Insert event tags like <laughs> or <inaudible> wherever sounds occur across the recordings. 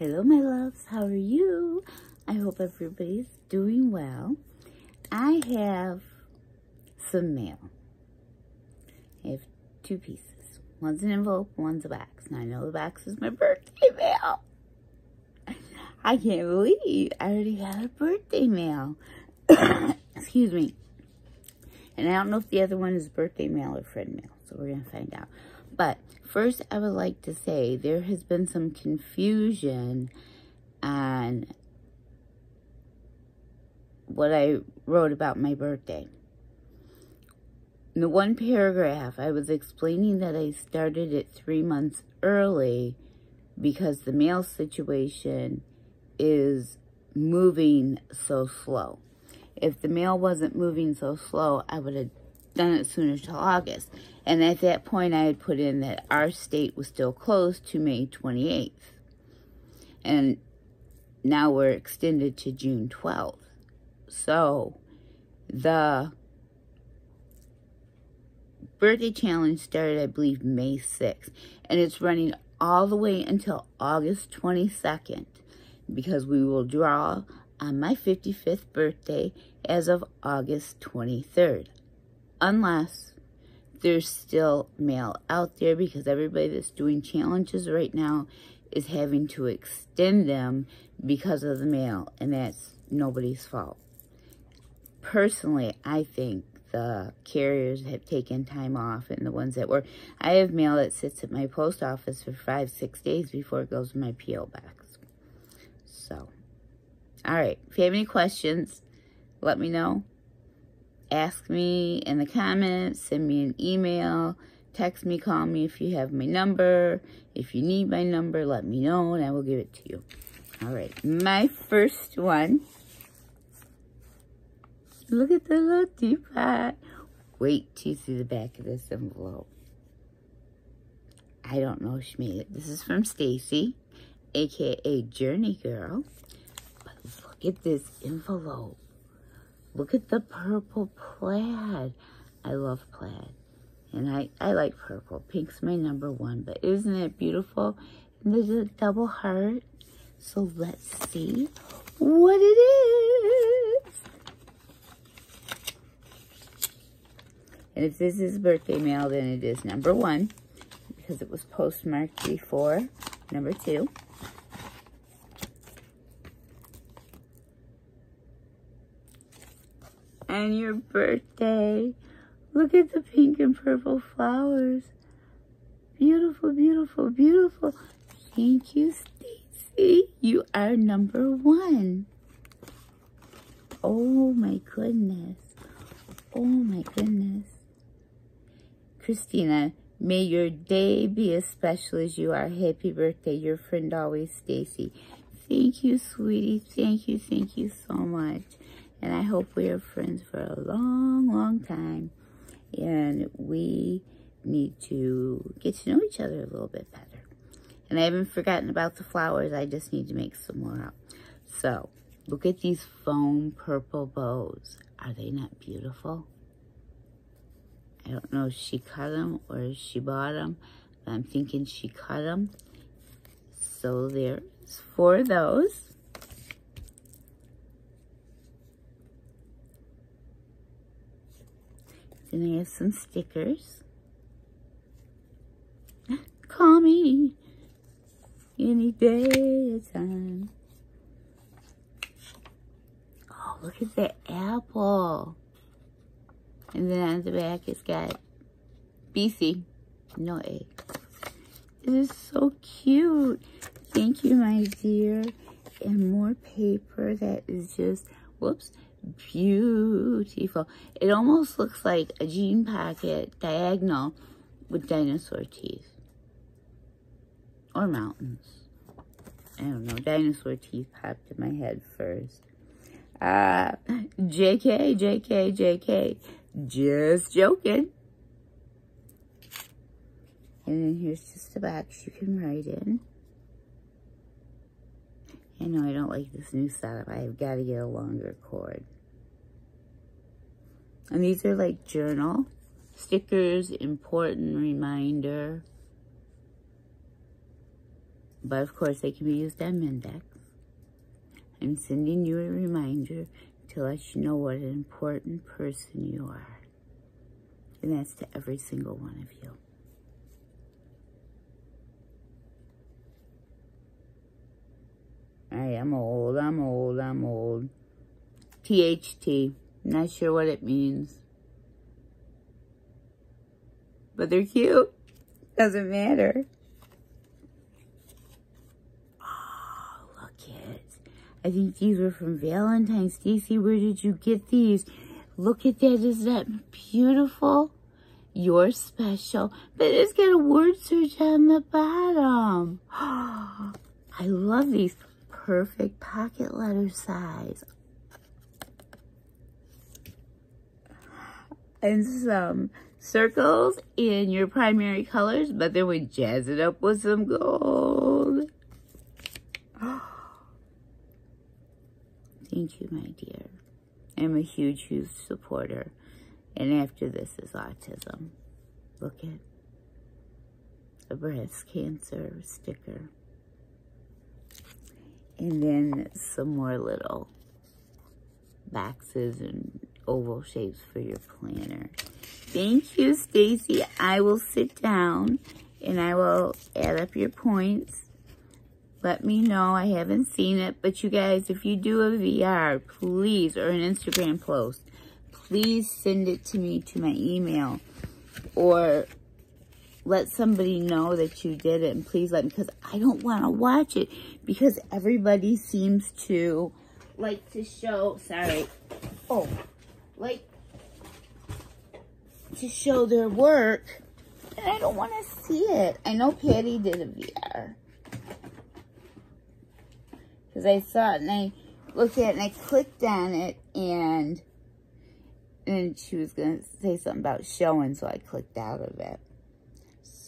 Hello, my loves. How are you? I hope everybody's doing well. I have some mail. I have two pieces. One's an envelope, one's a box. And I know the box is my birthday mail. I can't believe I already had a birthday mail. <coughs> Excuse me. And I don't know if the other one is birthday mail or friend mail. So we're going to find out. But first, I would like to say there has been some confusion on what I wrote about my birthday. In the one paragraph, I was explaining that I started it three months early because the mail situation is moving so slow. If the mail wasn't moving so slow, I would have done it sooner till August. And at that point, I had put in that our state was still closed to May 28th. And now we're extended to June 12th. So, the birthday challenge started, I believe, May 6th. And it's running all the way until August 22nd because we will draw on my 55th birthday as of August 23rd. Unless there's still mail out there because everybody that's doing challenges right now is having to extend them because of the mail, and that's nobody's fault. Personally, I think the carriers have taken time off and the ones that were, I have mail that sits at my post office for five, six days before it goes to my P.O. box. So, all right. If you have any questions, let me know. Ask me in the comments, send me an email, text me, call me if you have my number. If you need my number, let me know and I will give it to you. All right. My first one Look at the little teapot. Wait till you see the back of this envelope. I don't know she made it. This is from Stacy, aka Journey Girl. But look at this envelope. Look at the purple plaid. I love plaid. And I, I like purple. Pink's my number one. But isn't it beautiful? And there's a double heart. So let's see what it is. And if this is birthday mail, then it is number one because it was postmarked before number two. And your birthday. Look at the pink and purple flowers. Beautiful, beautiful, beautiful. Thank you, Stacy. You are number one. Oh my goodness. Oh my goodness. Christina, may your day be as special as you are. Happy birthday, your friend always, Stacy. Thank you, sweetie. Thank you, thank you so much. And I hope we are friends for a long, long time. And we need to get to know each other a little bit better. And I haven't forgotten about the flowers. I just need to make some more up. So, look at these foam purple bows. Are they not beautiful? I don't know if she cut them or she bought them. I'm thinking she cut them. So there's four of those. Then I have some stickers. <gasps> Call me any day or time. Oh, look at that apple. And then on the back, it's got BC, no A. It is so cute. Thank you, my dear. And more paper that is just, whoops, beautiful. It almost looks like a jean pocket diagonal with dinosaur teeth. Or mountains. I don't know. Dinosaur teeth popped in my head first. Uh, JK, JK, JK. Just joking. And then here's just a box you can write in. I know I don't like this new setup. I've got to get a longer cord. And these are like journal stickers, important reminder. But of course, they can be used on Mindex. I'm sending you a reminder to let you know what an important person you are. And that's to every single one of you. I am old, I'm old, I'm old. THT. Not sure what it means. But they're cute. Doesn't matter. Oh, look it. I think these were from Valentine's. Stacy, where did you get these? Look at that. Is that beautiful? You're special. But it's got a word search on the bottom. <gasps> I love these perfect pocket letter size. And some circles in your primary colors, but then we jazz it up with some gold. <gasps> Thank you, my dear. I'm a huge, huge supporter. And after this is autism. Look at a breast cancer sticker. And then some more little boxes and oval shapes for your planner. Thank you, Stacy. I will sit down and I will add up your points. Let me know. I haven't seen it. But you guys, if you do a VR, please, or an Instagram post, please send it to me to my email. Or let somebody know that you did it and please let me because I don't want to watch it because everybody seems to like to show sorry oh like to show their work and I don't want to see it. I know Patti did a VR because I saw it and I looked at it and I clicked on it and and she was going to say something about showing so I clicked out of it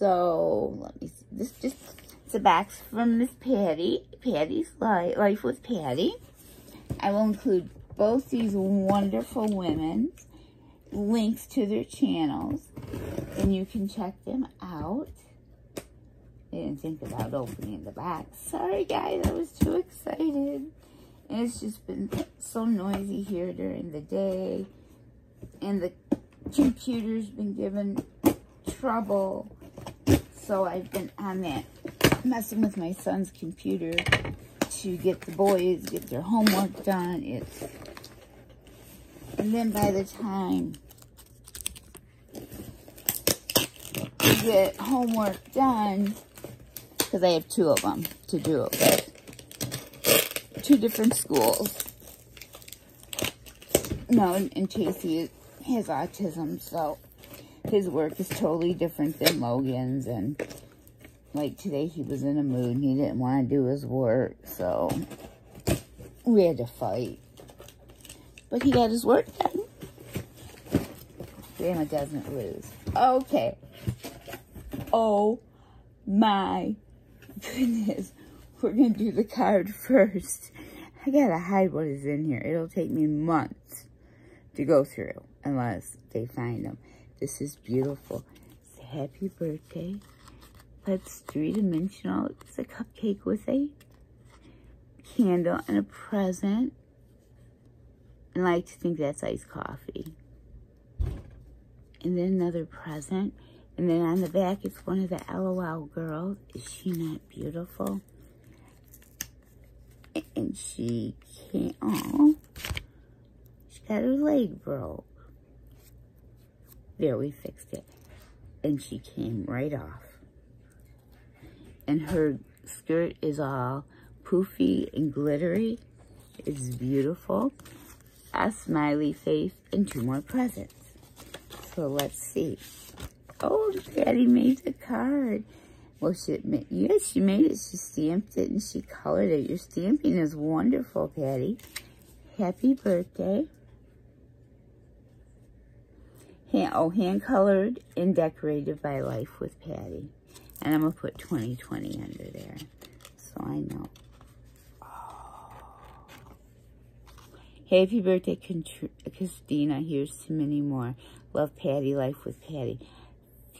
so let me see. This just a box from Miss Patti. Patti's Life with Patti. I will include both these wonderful women, links to their channels, and you can check them out. I didn't think about opening the box. Sorry, guys, I was too excited. And it's just been so noisy here during the day. And the computer's been given trouble so I've been on that, messing with my son's computer to get the boys, get their homework done. It's, and then by the time you get homework done, because I have two of them to do it with, two different schools. No, and Casey has autism, so his work is totally different than Logan's. And like today, he was in a mood and he didn't want to do his work. So we had to fight. But he got his work done. Grandma doesn't lose. Okay. Oh my goodness. We're going to do the card <laughs> first. I got to hide what is in here. It'll take me months to go through unless they find them. This is beautiful. It's a happy birthday. That's three-dimensional. It's a cupcake with a candle and a present. And I like to think that's iced coffee. And then another present. And then on the back, it's one of the LOL girls. Is she not beautiful? And she can't, oh, she got her leg broke. There, we fixed it. And she came right off. And her skirt is all poofy and glittery. It's beautiful. A smiley face and two more presents. So let's see. Oh, Patti made the card. Well, she, yes, she made it. She stamped it and she colored it. Your stamping is wonderful, Patti. Happy birthday hand, oh, hand colored and decorated by Life with Patti. And I'm going to put 2020 under there. So I know. Happy birthday, Christina. Here's to many more. Love Patti, Life with Patti.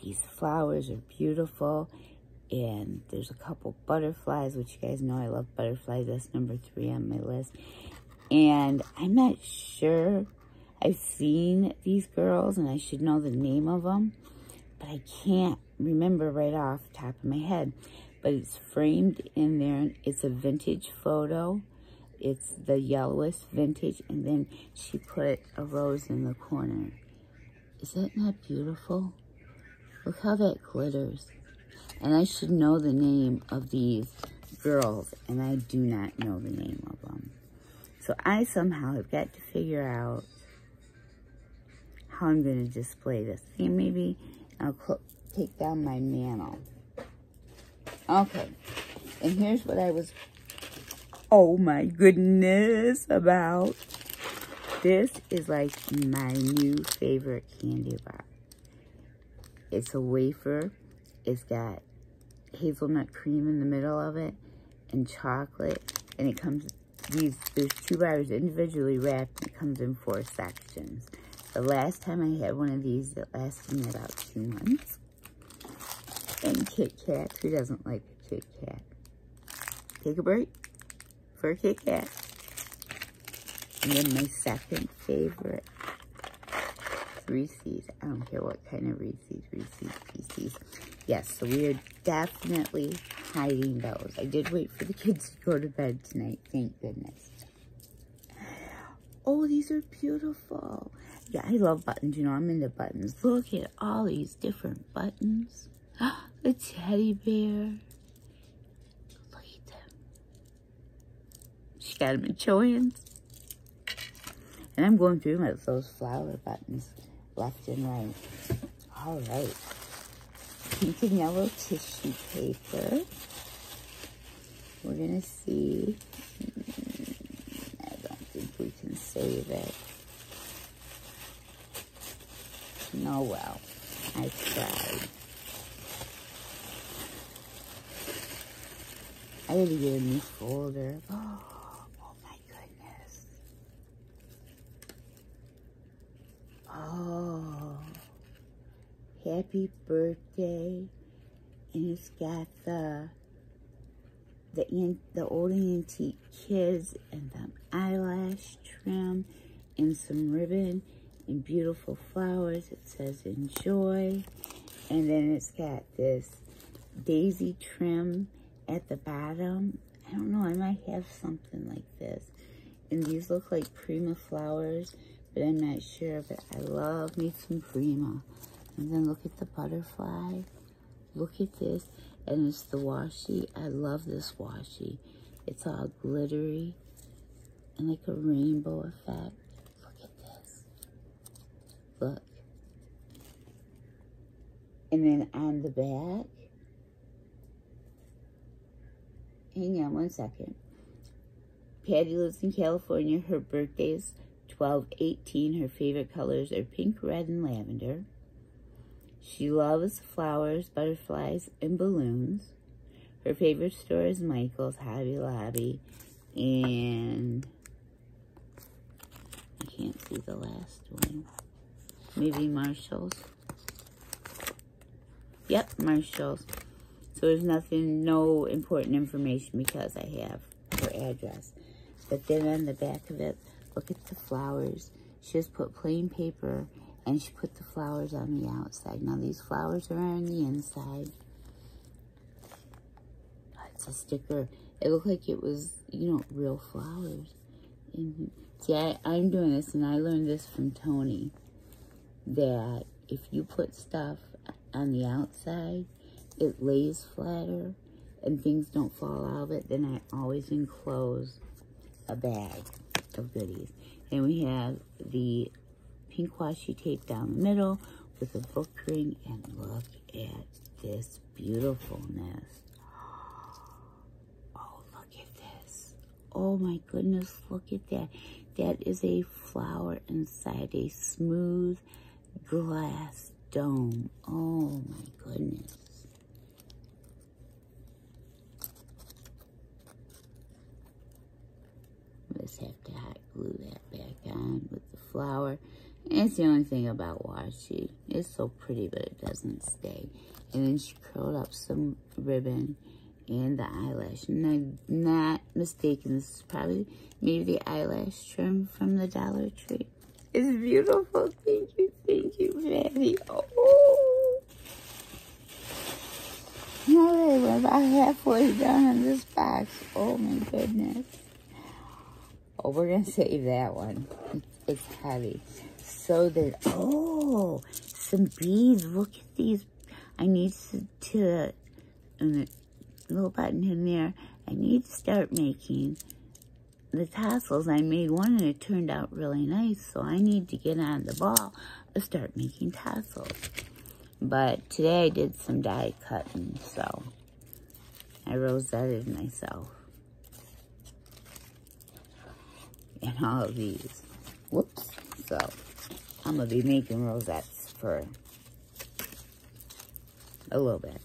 These flowers are beautiful. and there's a couple butterflies, which you guys know I love butterflies. That's number three on my list. And I'm not sure. I've seen these girls, and I should know the name of them, but I can't remember right off the top of my head. But it's framed in there. It's a vintage photo. It's the yellowest vintage, and then she put a rose in the corner. Is that not beautiful? Look how that glitters. And I should know the name of these girls, and I do not know the name of them. So I somehow have got to figure out how I'm going to display this. See, maybe I'll take down my mantle. Okay, and here's what I was, oh my goodness, about. This is like my new favorite candy bar. It's a wafer. It's got hazelnut cream in the middle of it and chocolate. And it comes, these, there's two bars individually wrapped. It comes in four sections. The last time I had one of these, it lasted me about two months. And Kit Kat, who doesn't like a Kit Kat? Take a break for a Kit Kat. And then my second favorite Reese's. I don't care what kind of Reese's, Reese's, Reese's. Yes, so we are definitely hiding those. I did wait for the kids to go to bed tonight, thank goodness. Oh, these are beautiful. Yeah, I love buttons. You know, I'm into buttons. Look at all these different buttons. <gasps> the teddy bear. Look at them. She got them in Joann's. And I'm going through with those flower buttons left and right. All right. Pink and yellow tissue paper. We're going to see. Hmm, I don't think we can save it. No, well, I tried. I gotta get a new folder. <gasps> Oh. My goodness. Oh, happy birthday. And it's got the the the old antique kids and the eyelash trim and some ribbon and beautiful flowers. It says enjoy. And then it's got this daisy trim at the bottom. I don't know, I might have something like this. And these look like Prima flowers but I'm not sure, but I love me some Prima. And then look at the butterfly. Look at this. And it's the washi. I love this washi. It's all glittery and like a rainbow effect. Look. And then on the back, hang on one second. Patti lives in California. Her birthday birthday's 1218, her favorite colors are pink, red, and lavender. She loves flowers, butterflies, and balloons. Her favorite store is Michael's, Hobby Lobby, and I can't see the last one. Maybe Marshall's. Yep, Marshall's. So there's nothing, no important information because I have her address. But then on the back of it, Look at the flowers. She just put plain paper and she put the flowers on the outside. Now these flowers are on the inside. Ah, it's a sticker. It looked like it was, you know, real flowers. And see, I, I'm doing this and I learned this from Tony. That if you put stuff on the outside, it lays flatter and things don't fall out of it. Then I always enclose a bag of goodies. And we have the pink washi tape down the middle with a book ring. And look at this beautifulness. Oh, look at this. Oh my goodness, look at that. That is a flower inside a smooth glass dome. Oh my goodness. just have to hot glue that back on with the flower. That's the only thing about washi. It's so pretty, but it doesn't stay. And then she curled up some ribbon and the eyelash. And I'm not mistaken, this is probably maybe the eyelash trim from the Dollar Tree. It's beautiful. Thank you, thank you, Patti. Oh. Right, we're about halfway done on this box. Oh my goodness. Oh, we're gonna save that one. It's heavy. So that, oh, some beads. Look at these. I need to, to and the little button in there, I need to start making the tassels. I made one and it turned out really nice, so I need to get on the ball to start making tassels. But today I did some die cutting, so I rosetted myself. And all of these. Whoops. So I'm going to be making rosettes for a little bit.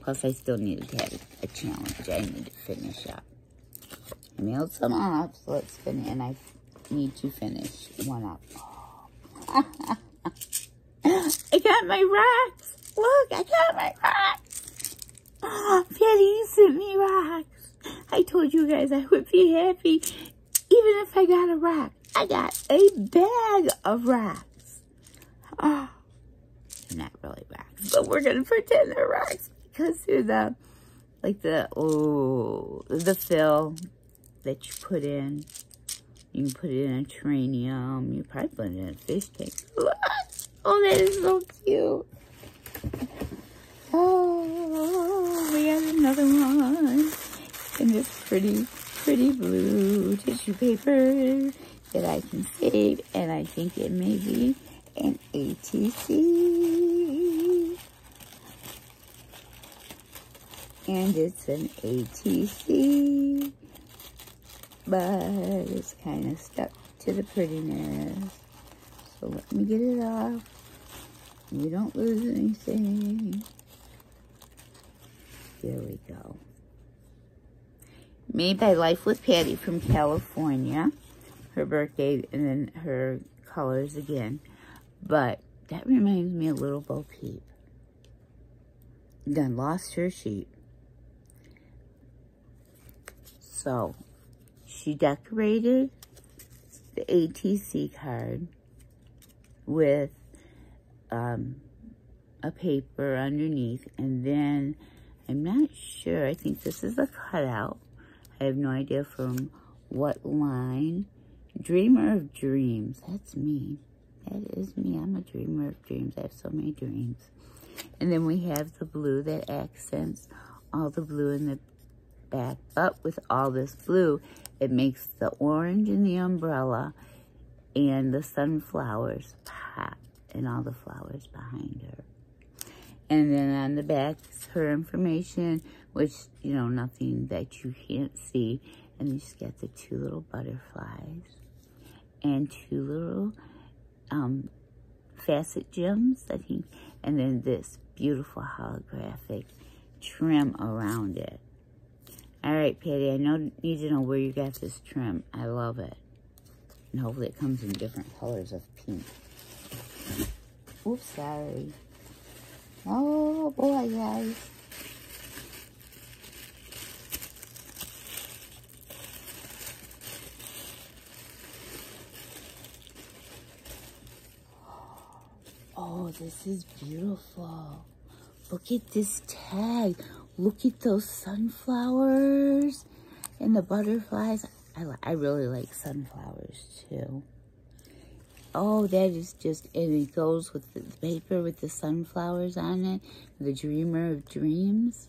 Plus I still needed to have a challenge. I need to finish up. I mailed some off, so let's finish. And I need to finish one up. <laughs> I got my rocks. Look, I got my rocks. Oh, <gasps> Patti sent me rocks. I told you guys I would be happy even if I got a rock. I got a bag of rocks. Oh, ah, not really rocks, but we're going to pretend they're rocks because they're the, like the, oh, the fill that you put in. You can put it in a terrarium. You probably put it in a fish tank. Oh, that is so cute. Oh, we got another one. And this pretty, pretty blue tissue paper that I can save. And I think it may be an ATC. And it's an ATC. But it's kind of stuck to the prettiness. So let me get it off. We don't lose anything. There we go. Made by Life with Patti from California. Her birthday and then her colors again. But that reminds me of Little Bo Peep. Done lost her sheep. So, she decorated the ATC card with um, a paper underneath. And then, I'm not sure, I think this is a cutout. I have no idea from what line. Dreamer of Dreams, that's me. That is me, I'm a dreamer of dreams. I have so many dreams. And then we have the blue that accents all the blue in the back. But with all this blue, it makes the orange in the umbrella and the sunflowers pop and all the flowers behind her. And then on the back is her information, which, you know, nothing that you can't see. And you just get the two little butterflies and two little um, facet gems, I think. And then this beautiful holographic trim around it. All right, Patti, I know, need to know where you got this trim. I love it. And hopefully it comes in different colors of pink. Oops, sorry. Oh, boy, guys. Oh, this is beautiful. Look at this tag. Look at those sunflowers and the butterflies. I, I really like sunflowers too. Oh, that is just, and it goes with the paper with the sunflowers on it. The Dreamer of Dreams.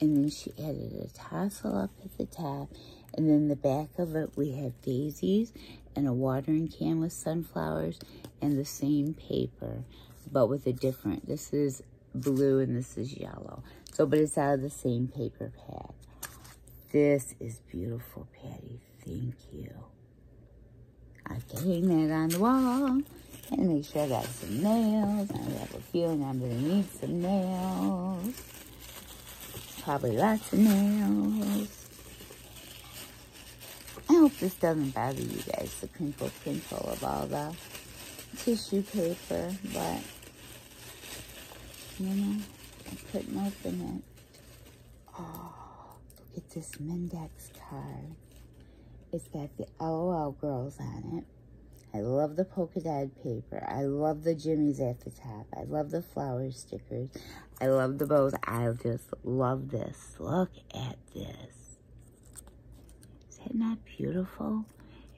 And then she added a tassel up at the top. And then the back of it, we have daisies and a watering can with sunflowers and the same paper, but with a different. This is blue and this is yellow. So, but it's out of the same paper pad. This is beautiful, Patti. Thank you. I can hang that on the wall and make sure I got some nails. I have a feeling I'm going to need some nails. Probably lots of nails. I hope this doesn't bother you guys, the crinkle crinkle of all the tissue paper, but, you know, I couldn't open it. Oh, look at this Mendex card. It's got the LOL girls on it. I love the polka dot paper. I love the jimmies at the top. I love the flower stickers. I love the bows. I just love this. Look at this. Is that not beautiful?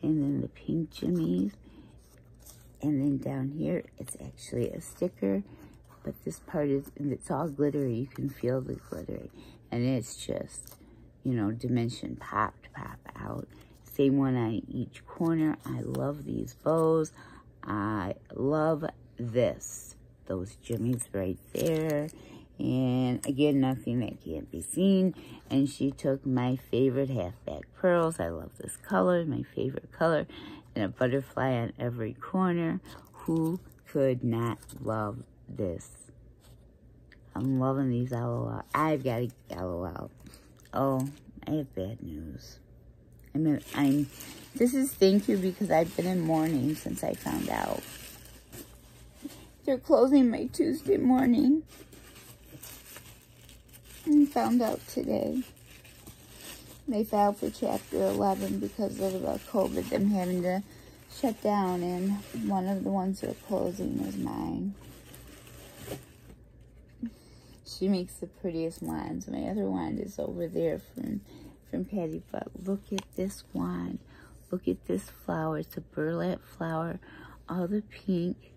And then the pink jimmies. And then down here, it's actually a sticker. But this part is, it's all glittery. You can feel the glitter. And it's just, you know, dimension popped, pop out. Same one on each corner. I love these bows. I love this. Those jimmies right there. And again, nothing that can't be seen. And she took my favorite halfback pearls. I love this color, my favorite color. And a butterfly on every corner. Who could not love this? I'm loving these LOL. I've got a LOL. Oh, I have bad news. I'm, I'm, this is thank you because I've been in mourning since I found out. They're closing my Tuesday morning. And found out today. They filed for Chapter 11 because of the COVID, them having to shut down, and one of the ones they're closing is mine. She makes the prettiest wands. My other wand is over there from from Patti, but look at this wand. Look at this flower. It's a burlap flower. All the pink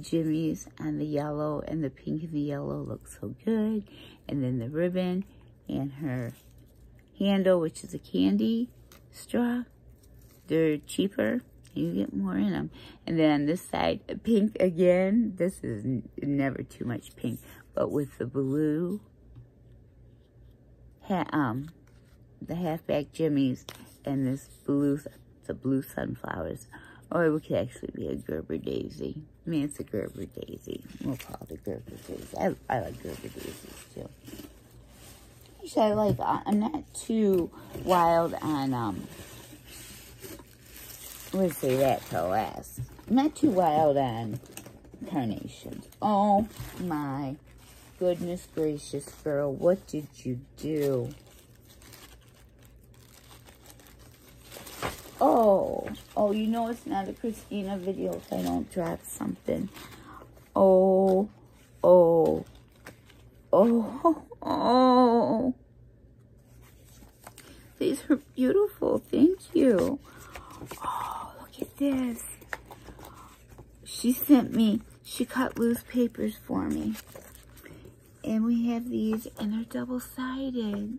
jimmies and the yellow and the pink and the yellow look so good. And then the ribbon and her handle, which is a candy straw. They're cheaper. You get more in them. And then this side, pink again. This is never too much pink. But with the blue, um, the halfback jimmies and this blue, the blue sunflowers. Or it could actually be a Gerber daisy. I mean, it's a Gerber daisy. We'll call it a Gerber daisy. I, I like Gerber daisies too. Actually, I like, uh, I'm not too wild on, um, let's say that to last. Not too wild on carnations. Oh my goodness gracious, girl. What did you do? Oh, oh, you know it's not a Christina video if I don't drop something. Oh, oh, oh, oh. These are beautiful. Thank you. Oh, look at this. She sent me, she cut loose papers for me. And we have these, and they're double-sided.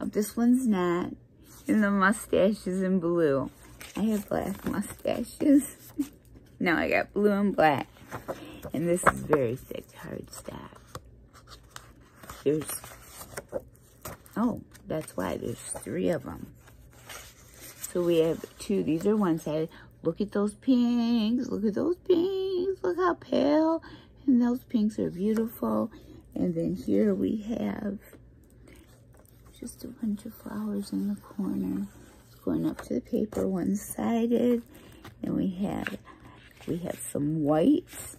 Oh, this one's not and the mustaches in blue. I have black mustaches. <laughs> now I got blue and black. And this is very thick cardstock. There's, oh, that's why there's three of them. So we have two. These are one-sided. Look at those pinks. Look at those pinks. Look how pale. And those pinks are beautiful. And then here we have just a bunch of flowers in the corner. It's going up to the paper one-sided. And we have we have some whites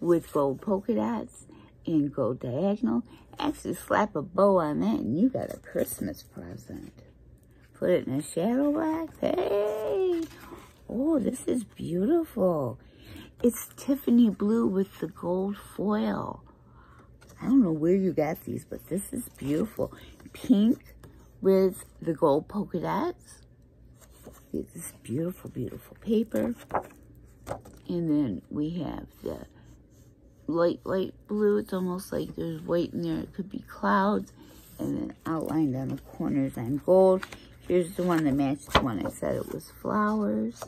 with gold polka dots and gold diagonal. Actually slap a bow on that and you got a Christmas present. Put it in a shadow box. Hey! Oh, this is beautiful. It's Tiffany blue with the gold foil. I don't know where you got these, but this is beautiful pink with the gold polka dots. This beautiful, beautiful paper. And then we have the light, light blue. It's almost like there's white in there. It could be clouds. And then outlined on the corners on gold. Here's the one that matched the one I said it was flowers.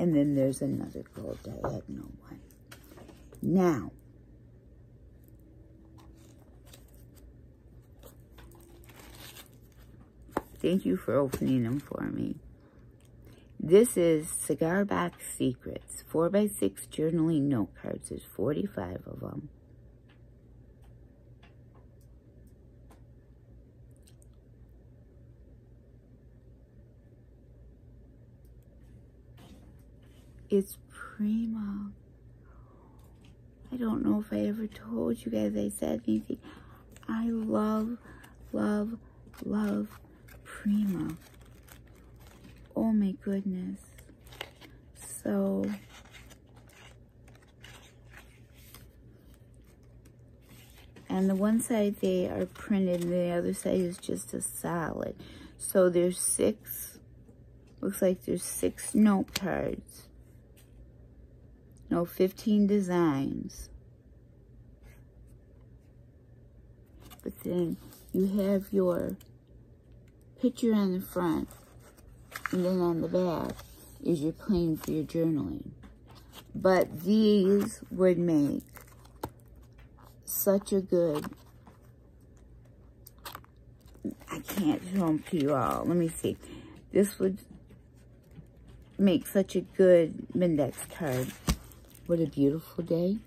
And then there's another gold diagonal one. Now, Thank you for opening them for me. This is Cigar Box Secrets. 4x6 journaling note cards. There's 45 of them. It's Prima. I don't know if I ever told you guys I said anything. I love, love, love Prima. Oh my goodness. So, and the one side they are printed and the other side is just a solid. So there's six, looks like there's six note cards. No, 15 designs. But then you have your picture on the front and then on the back is your plane for your journaling. But these would make such a good, I can't show them to you all. Let me see. This would make such a good index card. What a beautiful day.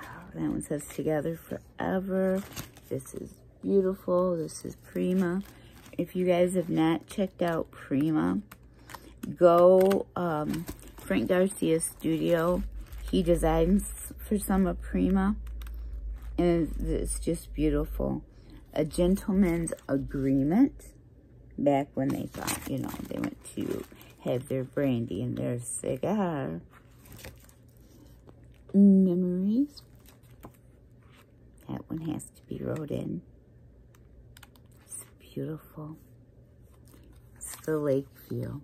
Oh, that one says together forever. This is beautiful. This is Prima. If you guys have not checked out Prima, go um, Frank Garcia Studio. He designs for some of Prima. And it's just beautiful. A Gentleman's Agreement back when they thought, you know, they went to have their brandy and their cigar. Memories. That one has to be wrote in. It's beautiful. It's the lake view.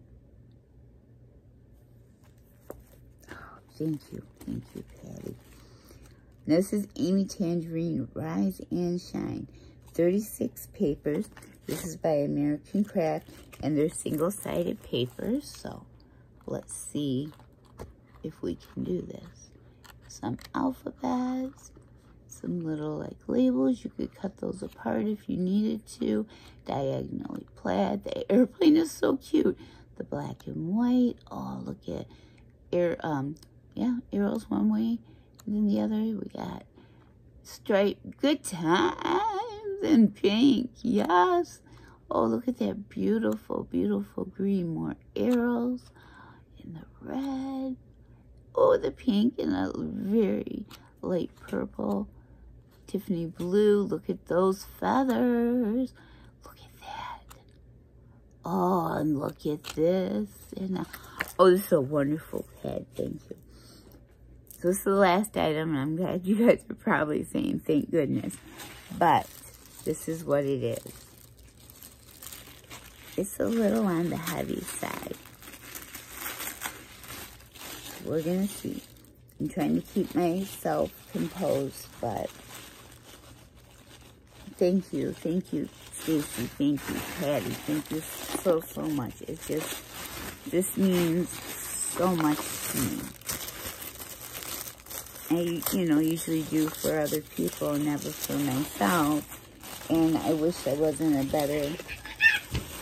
Oh, thank you. Thank you, Patti. This is Amy Tangerine Rise and Shine. 36 papers. This is by American Craft, and they're single-sided papers, so let's see if we can do this. Some alphabets, some little like labels. You could cut those apart if you needed to. Diagonally plaid. The airplane is so cute. The black and white. Oh, look at air. Um, yeah, arrows one way, and then the other. We got striped. Good time in pink. Yes. Oh, look at that beautiful, beautiful green. More arrows in the red. Oh, the pink and a very light purple. Tiffany blue. Look at those feathers. Look at that. Oh, and look at this. And uh, Oh, this is a wonderful pad. Thank you. So this is the last item, and I'm glad you guys are probably saying thank goodness. But this is what it is. It's a little on the heavy side. We're to see. I'm trying to keep myself composed, but thank you. Thank you, Stacy. Thank you, Patti. Thank you so, so much. It's just, this means so much to me. I, you know, usually do for other people, never for myself. And I wish I was in a better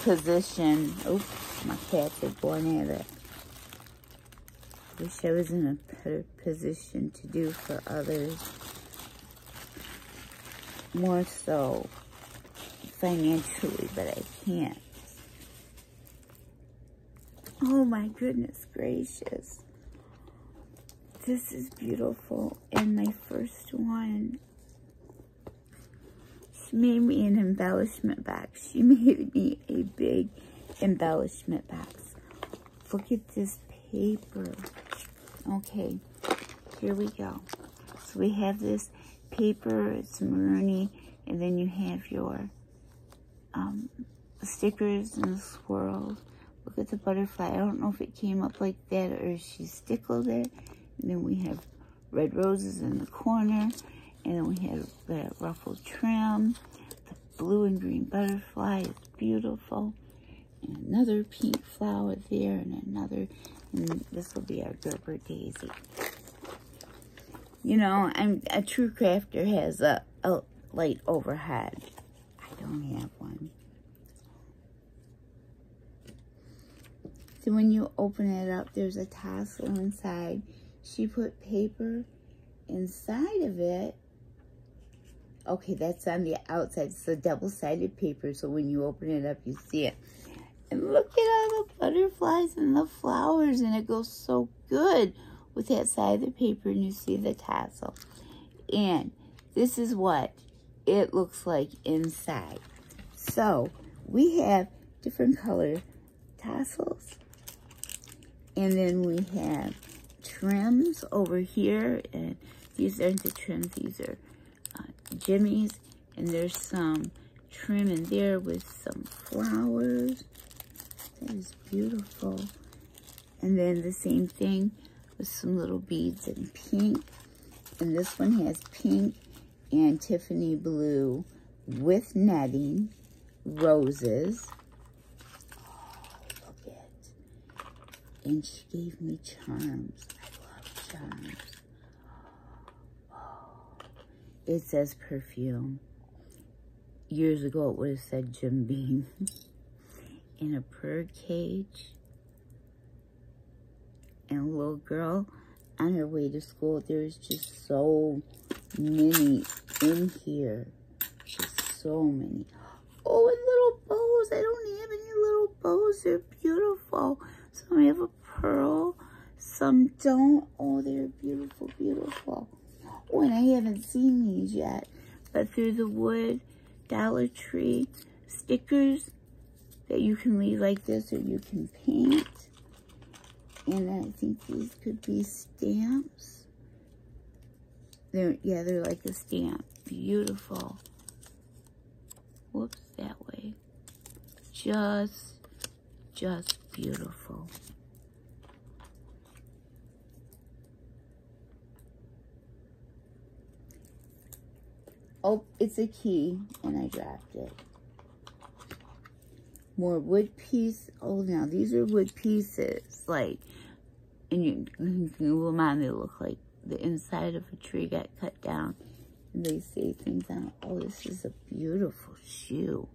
position. Oh, my cats are born at it. Wish I was in a better position to do for others. More so financially, but I can't. Oh my goodness gracious. This is beautiful. And my first one she made me an embellishment box. She <laughs> made me a big embellishment box. Look at this paper. Okay, here we go. So we have this paper, it's maroony, and then you have your um, stickers and swirls. Look at the butterfly. I don't know if it came up like that or she stickled it. And then we have red roses in the corner. And then we have the ruffled trim. The blue and green butterfly is beautiful. And another pink flower there and another. And this will be our Gerber daisy. You know, I'm a true crafter has a, a light overhead. I don't have one. So when you open it up, there's a tassel inside. She put paper inside of it Okay, that's on the outside. It's a double-sided paper, so when you open it up, you see it. And look at all the butterflies and the flowers, and it goes so good with that side of the paper, and you see the tassel. And this is what it looks like inside. So, we have different color tassels. And then we have trims over here. And these aren't the trims, these are jimmies. And there's some trim in there with some flowers. That is beautiful. And then the same thing with some little beads in pink. And this one has pink and Tiffany blue with netting, roses. Oh, look at. And she gave me charms. I love charms. It says perfume. Years ago, it would have said Jim Beam. <laughs> In a bird cage. And a little girl on her way to school. There's just so many in here. Just so many. Oh, and little bows. I don't have any little bows. They're beautiful. Some have a pearl. Some don't. Oh, they're beautiful, beautiful. Oh, and I haven't seen these yet. But through the wood, Dollar Tree stickers that you can leave like this or you can paint. And I think these could be stamps. They're, yeah, they're like a stamp. Beautiful. Whoops, that way. Just, just beautiful. Oh, it's a key, and I dropped it. More wood piece. Oh, now these are wood pieces. Like, and you, you can on. They look like the inside of a tree got cut down. And they say things on Oh, this is a beautiful shoe.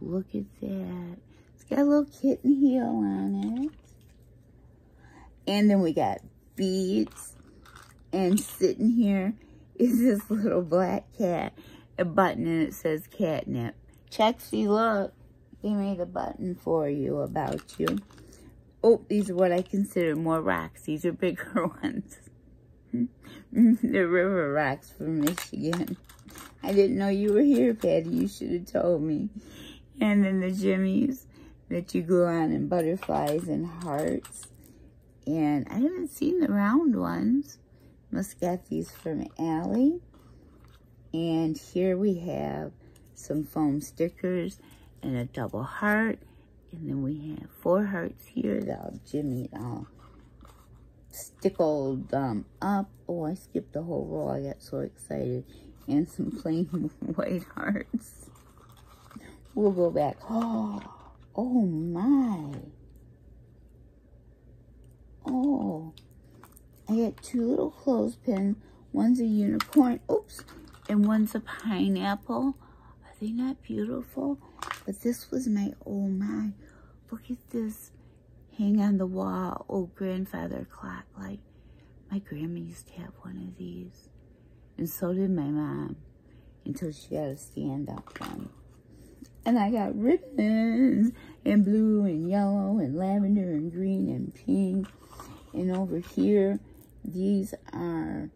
Look at that. It's got a little kitten heel on it. And then we got beads. And sitting here is this little black cat. A button and it says catnip. Chexy, look. They made a button for you about you. Oh, these are what I consider more rocks. These are bigger <laughs> ones. <laughs> the river rocks from Michigan. I didn't know you were here, Patti. You should have told me. And then the jimmies that you glue on and butterflies and hearts. And I haven't seen the round ones. Must got these from Allie. And here we have some foam stickers and a double heart. And then we have four hearts here that I'll jimmy all stickled um, up. Oh, I skipped the whole row. I got so excited. And some <laughs> plain white hearts. We'll go back. Oh, <gasps> oh my. Oh, I got two little clothespins. One's a unicorn. Oops. And one's a pineapple. Are they not beautiful? But this was my, oh my. Look at this hang on the wall old grandfather clock. Like, my grandma used to have one of these. And so did my mom. Until she got a stand-up one. And I got ribbons and blue and yellow and lavender and green and pink. And over here, these are,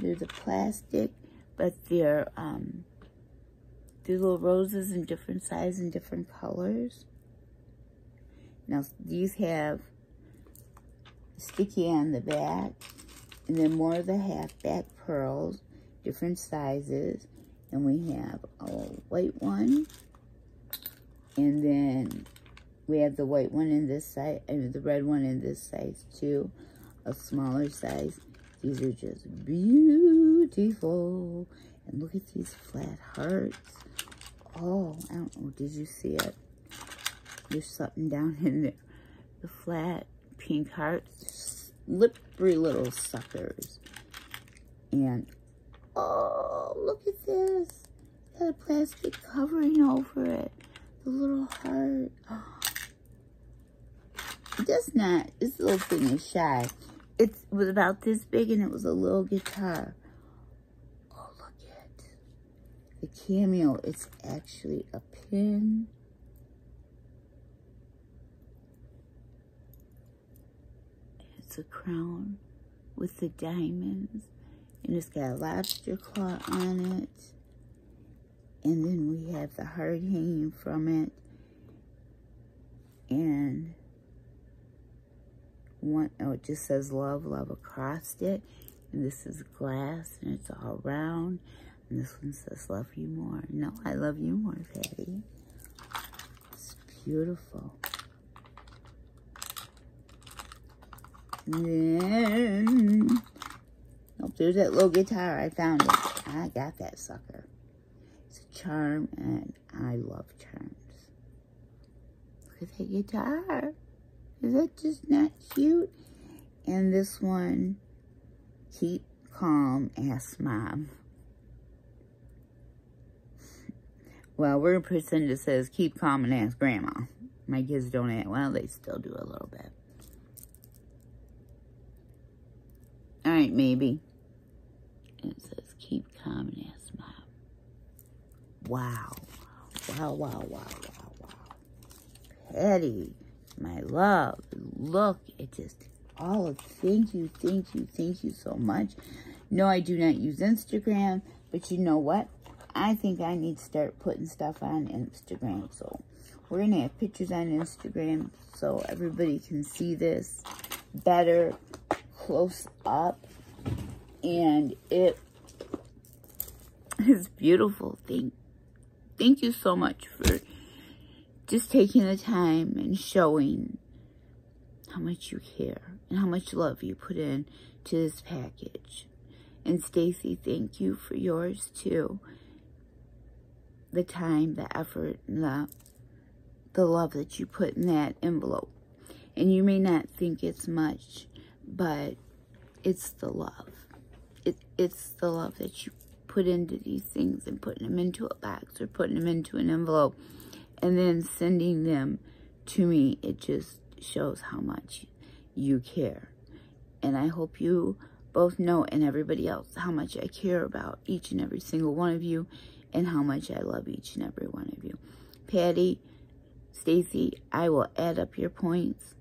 they're the plastic, but they're, um, little roses in different sizes and different colors. Now, these have sticky on the back, and then more of the half-back pearls, different sizes. And we have a white one, and then we have the white one in this size, and the red one in this size too, a smaller size. These are just beautiful. And look at these flat hearts. Oh, I don't know, did you see it? There's something down <laughs> in there. The flat pink hearts. Slippery little suckers. And, oh, look at this. Got a plastic covering over it. The little heart. <gasps> Oh. Just not, this little thing is shy. It was about this big and it was a little guitar. Oh, look at the cameo, it's actually a pin. It's a crown with the diamonds. And it's got a lobster claw on it. And then we have the heart hanging from it. And one, oh, it just says love, love across it. And this is glass and it's all round. And this one says love you more. No, I love you more, Patti. It's beautiful. And then, oh, there's that little guitar. I found it. I got that sucker. It's a charm and I love charms. Look at that guitar. Is that just not cute? And this one, keep calm, ask mom. Well, we're a person that says keep calm and ask grandma. My kids don't ask. Well, they still do a little bit. All right, maybe. It says keep calm and ask mom. Wow. Wow, wow, wow, wow, wow. Patti my love. Look, it just, all of, thank you, thank you, thank you so much. No, I do not use Instagram, but you know what? I think I need to start putting stuff on Instagram. So we're going to have pictures on Instagram so everybody can see this better close up. And it is beautiful. Thank, thank you so much for just taking the time and showing how much you care and how much love you put in to this package. And Stacy, thank you for yours too. The time, the effort, and the, the love that you put in that envelope. And you may not think it's much, but it's the love. It, it's the love that you put into these things and putting them into a box or putting them into an envelope and then sending them to me, it just shows how much you care. And I hope you both know and everybody else how much I care about each and every single one of you and how much I love each and every one of you. Patti, Stacy, I will add up your points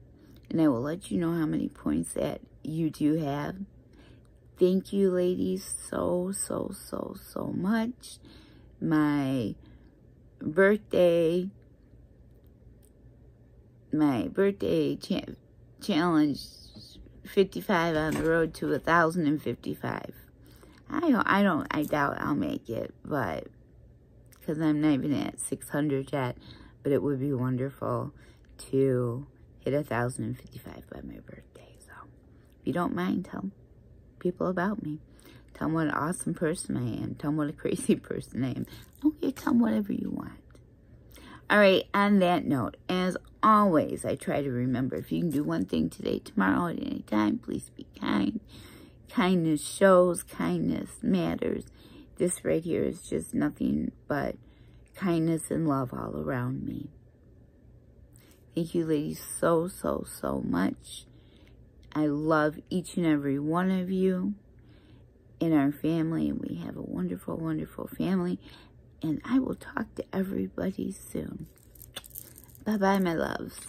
and I will let you know how many points that you do have. Thank you, ladies, so, so, so, so much. My birthday, my birthday cha challenge 55 on the road to 1,055. I don't, I don't, I doubt I'll make it, but, because I'm not even at 600 yet, but it would be wonderful to hit 1,055 by my birthday. So, if you don't mind, tell people about me. Tell them what an awesome person I am. Tell them what a <laughs> crazy person I am. Okay, tell them whatever you want. All right, on that note, as always, I try to remember if you can do one thing today, tomorrow, at any time, please be kind. Kindness shows, kindness matters. This right here is just nothing but kindness and love all around me. Thank you, ladies, so, so, so much. I love each and every one of you in our family, and we have a wonderful, wonderful family and I will talk to everybody soon. Bye-bye, my loves.